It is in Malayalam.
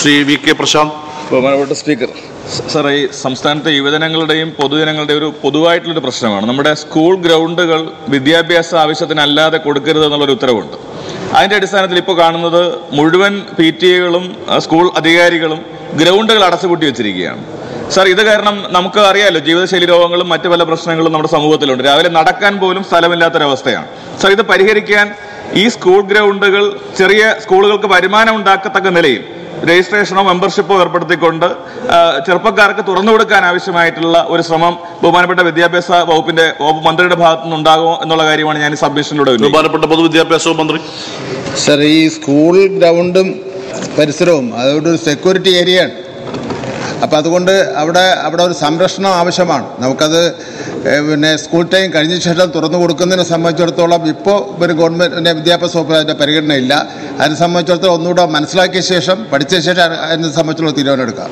Shri V K Prashant. ബഹുമാനപ്പെട്ട സ്പീക്കർ സാർ ഈ സംസ്ഥാനത്തെ യുവജനങ്ങളുടെയും പൊതുജനങ്ങളുടെയും ഒരു പൊതുവായിട്ടുള്ളൊരു പ്രശ്നമാണ്. നമ്മുടെ സ്കൂൾ ഗ്രൗണ്ടുകൾ വിദ്യാഭ്യാസ ആവശ്യത്തിനല്ലാതെ കൊടുക്കരുത് എന്നുള്ളൊരു ഉത്തരവുണ്ട്. അതിന്റെ അടിസ്ഥാനത്തിൽ ഇപ്പോൾ കാണുന്നത് മുഴുവൻ പി ടി എകളും സ്കൂൾ അധികാരികളും ഗ്രൗണ്ടുകൾ അടച്ചുപൂട്ടി വെച്ചിരിക്കുകയാണ്. സാർ ഇത് കാരണം നമുക്ക് അറിയാലോ ജീവിതശൈലി രോഗങ്ങളും മറ്റു പല പ്രശ്നങ്ങളും നമ്മുടെ സമൂഹത്തിലുണ്ട്. രാവിലെ നടക്കാൻ പോലും സ്ഥലമില്ലാത്തൊരവസ്ഥയാണ്. സാർ ഇത് പരിഹരിക്കാൻ ഈ സ്കൂൾ ഗ്രൗണ്ടുകൾ ചെറിയ സ്കൂളുകൾക്ക് വരുമാനം ഉണ്ടാക്കത്തക്ക നിലയിൽ രജിസ്ട്രേഷനോ മെമ്പർഷിപ്പോ ഏർപ്പെടുത്തിക്കൊണ്ട് ചെറുപ്പക്കാർക്ക് തുറന്നു കൊടുക്കാൻ ആവശ്യമായിട്ടുള്ള ഒരു ശ്രമം ബഹുമാനപ്പെട്ട വിദ്യാഭ്യാസ വകുപ്പിന്റെ വകുപ്പ് മന്ത്രിയുടെ ഭാഗത്തു നിന്നുണ്ടാകുമോ എന്നുള്ള കാര്യമാണ് ഞാൻ സബ്മിഷനിലൂടെ. ബഹുമാനപ്പെട്ട പൊതുവിദ്യാഭ്യാസ മന്ത്രി സർ ഈ സ്കൂൾ ഗ്രൗണ്ടും പരിസരവും അതോടൊരു സെക്യൂരിറ്റി ഏരിയയാണ് അപ്പം അതുകൊണ്ട് അവിടെ അവിടെ ഒരു സംരക്ഷണം ആവശ്യമാണ്. നമുക്കത് പിന്നെ സ്കൂൾ ടൈം കഴിഞ്ഞ ശേഷം തുറന്നു കൊടുക്കുന്നതിനെ സംബന്ധിച്ചിടത്തോളം ഇപ്പോൾ ഒരു ഗവൺമെന്റിന്റെ വിദ്യാഭ്യാസ വകുപ്പ് അതിന്റെ പരിഗണനയില്ല. അതിനെ സംബന്ധിച്ചിടത്തോളം ഒന്നുകൂടെ മനസ്സിലാക്കിയ ശേഷം പഠിച്ച ശേഷം അതിനെ സംബന്ധിച്ചുള്ള തീരുമാനം എടുക്കാം.